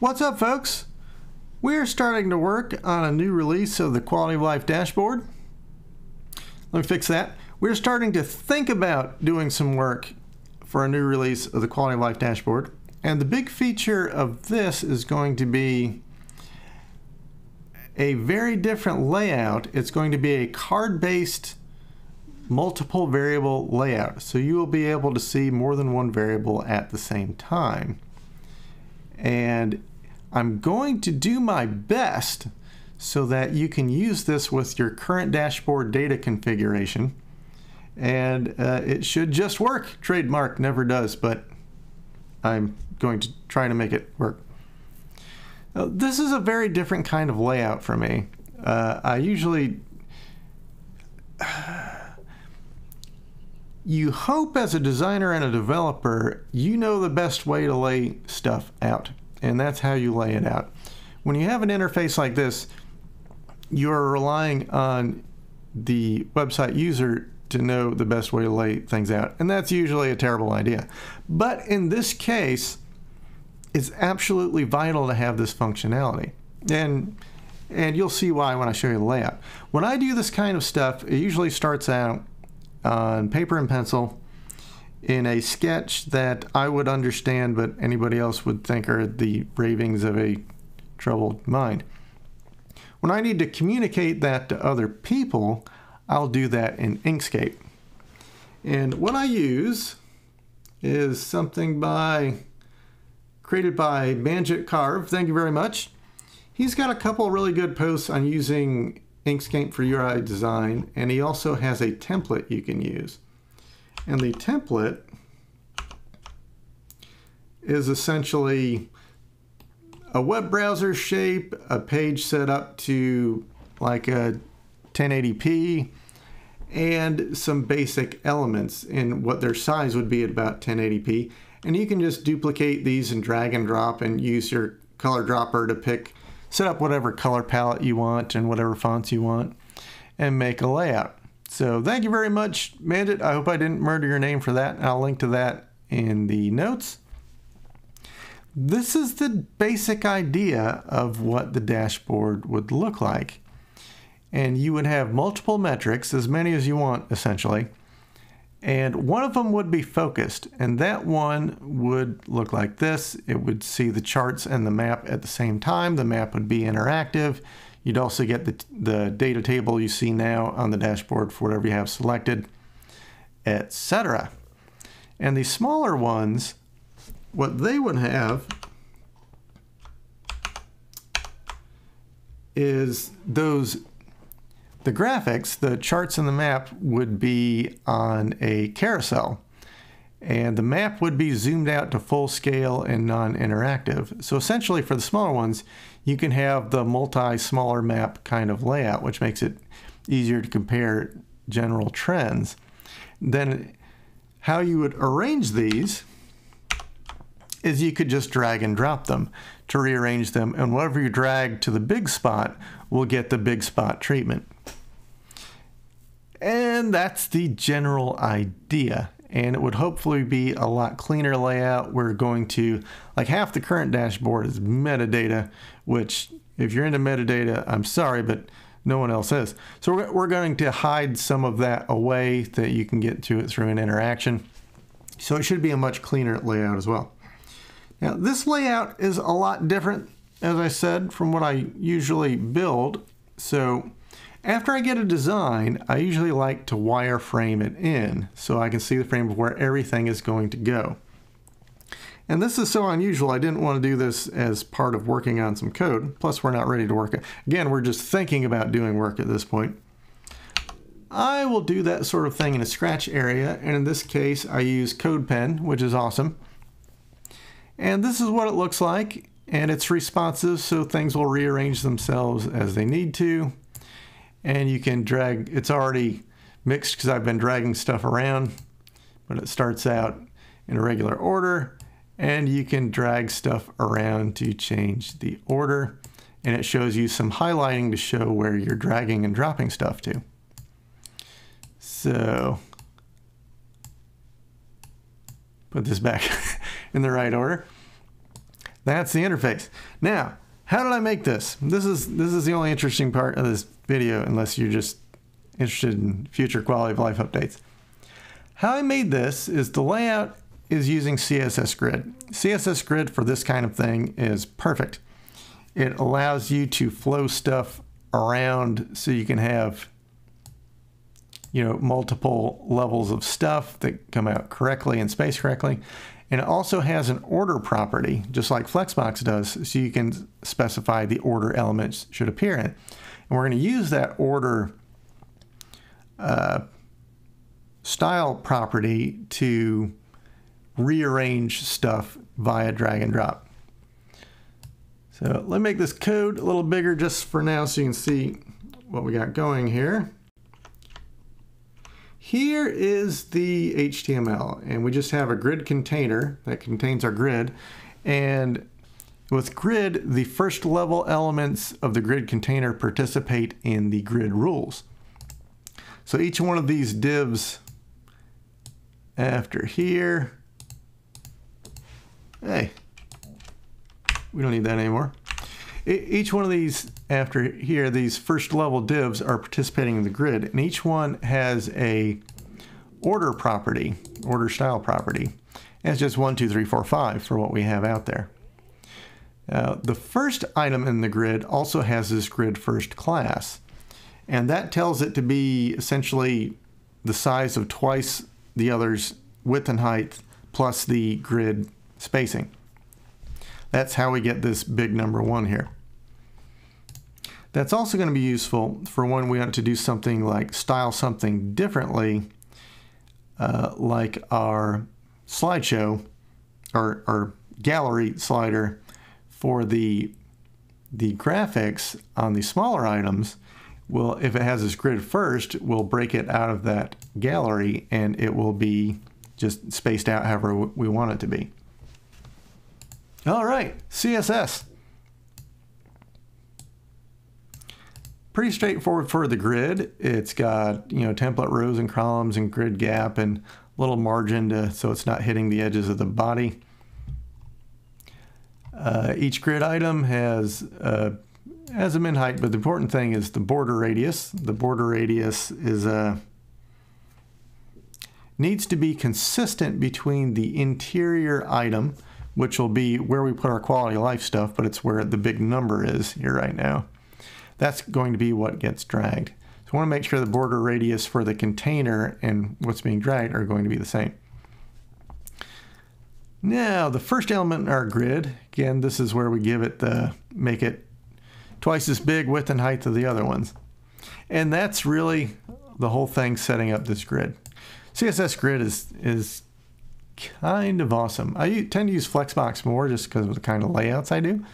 What's up, folks? We're starting to work on a new release of the Quality of Life dashboard. Let me fix that. We're starting to think about doing some work for a new release of the Quality of Life dashboard. And the big feature of this is going to be a very different layout. It's going to be a card-based multiple variable layout. So you will be able to see more than one variable at the same time. And I'm going to do my best so that you can use this with your current dashboard data configuration. And uh, it should just work. Trademark never does, but I'm going to try to make it work. This is a very different kind of layout for me. Uh, I usually you hope as a designer and a developer, you know the best way to lay stuff out and that's how you lay it out. When you have an interface like this, you're relying on the website user to know the best way to lay things out, and that's usually a terrible idea. But in this case, it's absolutely vital to have this functionality. And and you'll see why when I show you the layout. When I do this kind of stuff, it usually starts out on paper and pencil in a sketch that I would understand, but anybody else would think are the ravings of a troubled mind. When I need to communicate that to other people, I'll do that in Inkscape. And what I use is something by created by Manjit Karve. Thank you very much. He's got a couple really good posts on using Inkscape for UI design, and he also has a template you can use. And the template is essentially a web browser shape, a page set up to like a 1080p, and some basic elements in what their size would be at about 1080p. And you can just duplicate these and drag and drop and use your color dropper to pick, set up whatever color palette you want and whatever fonts you want and make a layout. So thank you very much, Mandit. I hope I didn't murder your name for that. I'll link to that in the notes. This is the basic idea of what the dashboard would look like. And you would have multiple metrics, as many as you want, essentially. And one of them would be focused, and that one would look like this. It would see the charts and the map at the same time. The map would be interactive. You'd also get the, the data table you see now on the dashboard for whatever you have selected, etc. And the smaller ones, what they would have is those the graphics, the charts and the map would be on a carousel and the map would be zoomed out to full scale and non-interactive. So essentially for the smaller ones, you can have the multi-smaller map kind of layout, which makes it easier to compare general trends. Then how you would arrange these is you could just drag and drop them to rearrange them, and whatever you drag to the big spot will get the big spot treatment. And that's the general idea and it would hopefully be a lot cleaner layout. We're going to, like half the current dashboard is metadata, which if you're into metadata, I'm sorry, but no one else is. So we're, we're going to hide some of that away that you can get to it through an interaction. So it should be a much cleaner layout as well. Now this layout is a lot different, as I said, from what I usually build. So after I get a design, I usually like to wireframe it in so I can see the frame of where everything is going to go. And this is so unusual, I didn't want to do this as part of working on some code. Plus, we're not ready to work. Again, we're just thinking about doing work at this point. I will do that sort of thing in a scratch area, and in this case, I use CodePen, which is awesome. And this is what it looks like, and it's responsive, so things will rearrange themselves as they need to and you can drag, it's already mixed because I've been dragging stuff around, but it starts out in a regular order and you can drag stuff around to change the order and it shows you some highlighting to show where you're dragging and dropping stuff to. So put this back in the right order. That's the interface. Now, how did I make this? This is this is the only interesting part of this video, unless you're just interested in future quality of life updates. How I made this is the layout is using CSS Grid. CSS Grid for this kind of thing is perfect. It allows you to flow stuff around so you can have you know multiple levels of stuff that come out correctly and spaced correctly. And it also has an order property, just like Flexbox does, so you can specify the order elements should appear in. And we're going to use that order uh, style property to rearrange stuff via drag and drop. So let me make this code a little bigger just for now so you can see what we got going here. Here is the HTML, and we just have a grid container that contains our grid. And with grid, the first level elements of the grid container participate in the grid rules. So each one of these divs after here, hey, we don't need that anymore. Each one of these after here, these first level divs are participating in the grid, and each one has a order property, order style property. And it's just one, two, three, four, five for what we have out there. Uh, the first item in the grid also has this grid first class, and that tells it to be essentially the size of twice the other's width and height plus the grid spacing. That's how we get this big number one here. That's also going to be useful for when we want to do something like style something differently, uh, like our slideshow or, or gallery slider for the, the graphics on the smaller items. Well, if it has this grid first, we'll break it out of that gallery and it will be just spaced out however we want it to be. All right, CSS. Pretty straightforward for the grid. It's got, you know, template rows and columns and grid gap and little margin to, so it's not hitting the edges of the body. Uh, each grid item has uh, has a min height, but the important thing is the border radius. The border radius is a uh, needs to be consistent between the interior item which will be where we put our quality of life stuff, but it's where the big number is here right now. That's going to be what gets dragged. So I want to make sure the border radius for the container and what's being dragged are going to be the same. Now, the first element in our grid, again, this is where we give it the, make it twice as big width and height of the other ones. And that's really the whole thing setting up this grid. CSS grid is, is kind of awesome. I tend to use Flexbox more just because of the kind of layouts I do,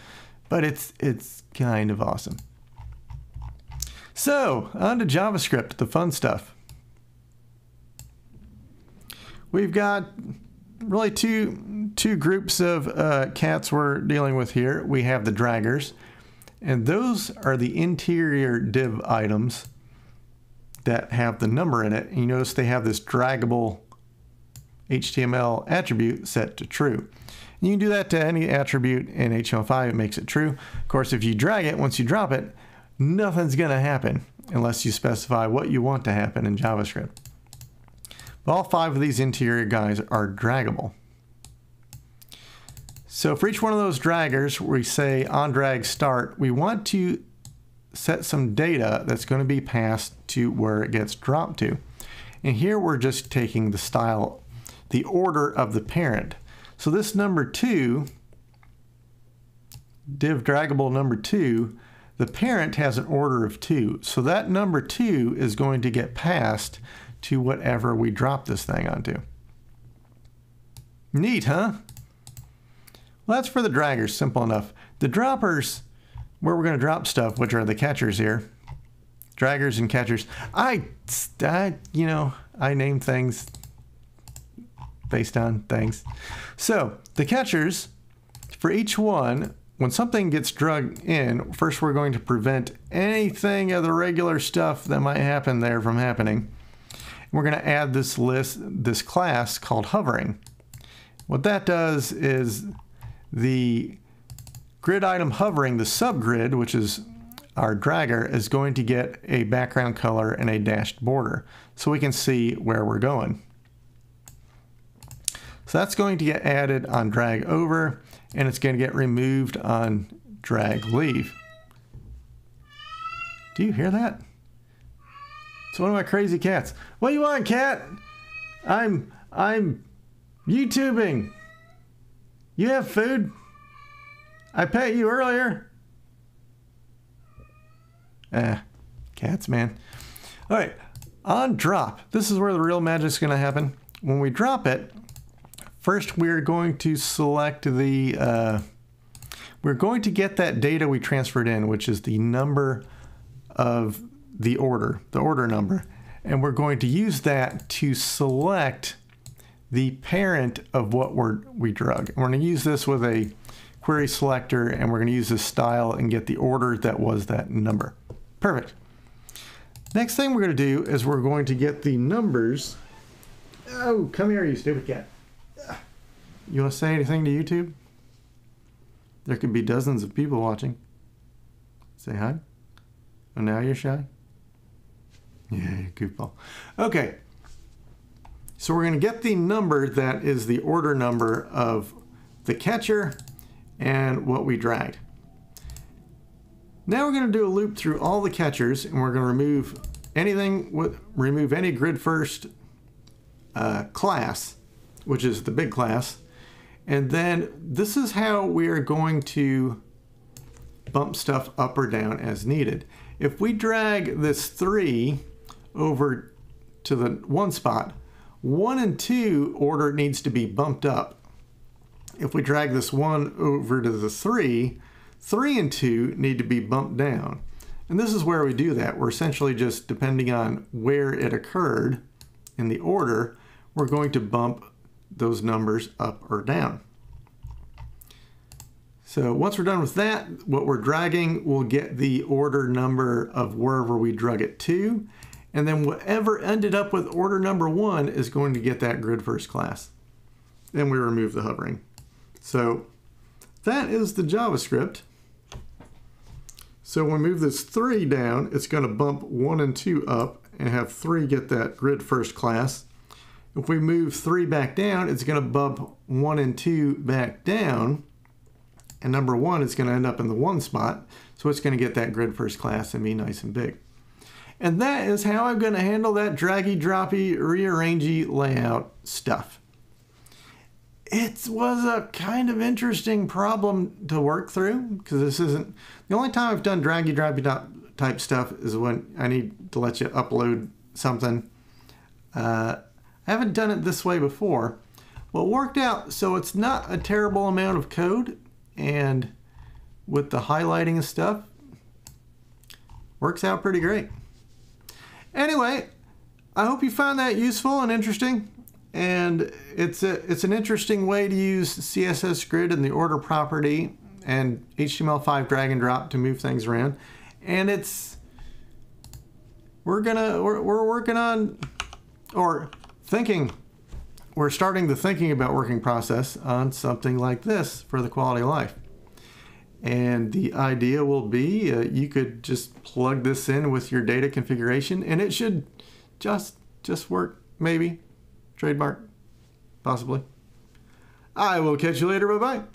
but it's it's kind of awesome. So, on to JavaScript, the fun stuff. We've got really two two groups of uh, cats we're dealing with here. We have the draggers, and those are the interior div items that have the number in it. And you notice they have this draggable HTML attribute set to true. You can do that to any attribute in HTML5, it makes it true. Of course, if you drag it, once you drop it, nothing's gonna happen unless you specify what you want to happen in JavaScript. But all five of these interior guys are draggable. So for each one of those draggers, we say on drag start, we want to set some data that's going to be passed to where it gets dropped to. And here we're just taking the style the order of the parent. So this number two, div draggable number two, the parent has an order of two. So that number two is going to get passed to whatever we drop this thing onto. Neat, huh? Well, that's for the draggers, simple enough. The droppers, where we're going to drop stuff, which are the catchers here, draggers and catchers. I, I, you know, I name things based on things. So the catchers, for each one, when something gets drugged in, first we're going to prevent anything of the regular stuff that might happen there from happening. We're going to add this list, this class called hovering. What that does is the grid item hovering, the subgrid, which is our dragger, is going to get a background color and a dashed border so we can see where we're going. So that's going to get added on drag over and it's going to get removed on drag leave. Do you hear that? It's one of my crazy cats. What do you want, cat? I'm I'm YouTubing. You have food? I pet you earlier. Eh, cats, man. All right, on drop. This is where the real magic's going to happen. When we drop it, first we're going to select the, uh, we're going to get that data we transferred in, which is the number of the order, the order number. And we're going to use that to select the parent of what we're, we drug. And we're going to use this with a query selector and we're going to use this style and get the order that was that number. Perfect. Next thing we're going to do is we're going to get the numbers. Oh, come here, you stupid cat. You want to say anything to YouTube? There could be dozens of people watching. Say hi. Oh, now you're shy? Yeah, goofball. Okay. So we're going to get the number that is the order number of the catcher and what we dragged. Now we're going to do a loop through all the catchers and we're going to remove anything, with, remove any grid first uh, class, which is the big class. And then this is how we are going to bump stuff up or down as needed. If we drag this three over to the one spot, one and two order needs to be bumped up. If we drag this one over to the three, three and two need to be bumped down. And this is where we do that. We're essentially just, depending on where it occurred in the order, we're going to bump those numbers up or down. So once we're done with that, what we're dragging will get the order number of wherever we drug it to. And then whatever ended up with order number one is going to get that grid first class. Then we remove the hovering. So that is the JavaScript. So when we move this three down, it's going to bump one and two up and have three get that grid first class. If we move three back down, it's going to bump one and two back down. And number one is going to end up in the one spot. So it's going to get that grid first class and be nice and big. And that is how I'm going to handle that draggy, droppy, rearrangey layout stuff. It was a kind of interesting problem to work through because this isn't the only time I've done draggy, droppy type stuff is when I need to let you upload something. Uh, I haven't done it this way before. Well, it worked out so it's not a terrible amount of code and with the highlighting and stuff, works out pretty great. Anyway, I hope you found that useful and interesting. And it's a, it's an interesting way to use CSS grid and the order property and HTML5 drag and drop to move things around. And it's we're gonna we're, we're working on or thinking we're starting the thinking about working process on something like this for the quality of life. And the idea will be uh, you could just plug this in with your data configuration and it should just just work maybe trademark possibly. I will catch you later. Bye bye.